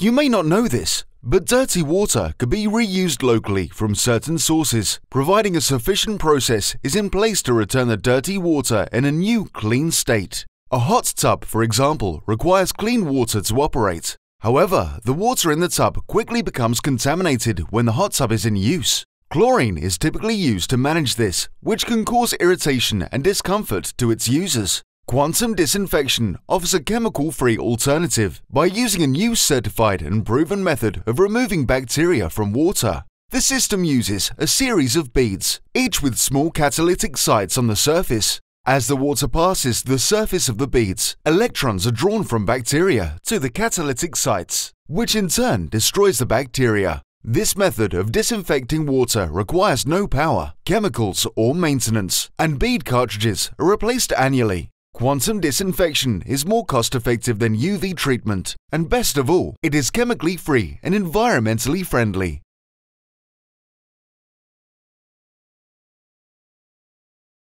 You may not know this, but dirty water could be reused locally from certain sources, providing a sufficient process is in place to return the dirty water in a new, clean state. A hot tub, for example, requires clean water to operate. However, the water in the tub quickly becomes contaminated when the hot tub is in use. Chlorine is typically used to manage this, which can cause irritation and discomfort to its users. Quantum Disinfection offers a chemical-free alternative by using a new certified and proven method of removing bacteria from water. The system uses a series of beads, each with small catalytic sites on the surface. As the water passes the surface of the beads, electrons are drawn from bacteria to the catalytic sites, which in turn destroys the bacteria. This method of disinfecting water requires no power, chemicals, or maintenance, and bead cartridges are replaced annually. Quantum disinfection is more cost effective than UV treatment, and best of all, it is chemically free and environmentally friendly.